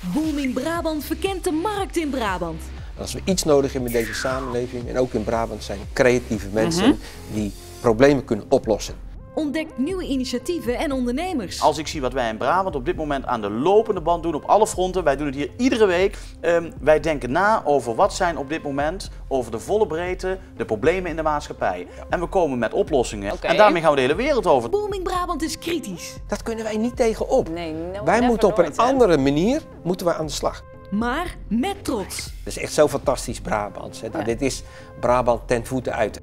Booming Brabant verkent de markt in Brabant. Als we iets nodig hebben in deze samenleving, en ook in Brabant, zijn creatieve mensen die problemen kunnen oplossen. Ontdekt nieuwe initiatieven en ondernemers. Als ik zie wat wij in Brabant op dit moment aan de lopende band doen op alle fronten, wij doen het hier iedere week. Ehm, wij denken na over wat zijn op dit moment, over de volle breedte, de problemen in de maatschappij. En we komen met oplossingen. En daarmee gaan we de hele wereld over. Booming Brabant is kritisch. Dat kunnen wij niet tegenop. Nee, no- wij moeten op een hè? andere manier moeten we aan de slag. Maar met trots. Dat is echt zo fantastisch Brabants. Hè. Nou, Dit is Brabant ten voeten uit.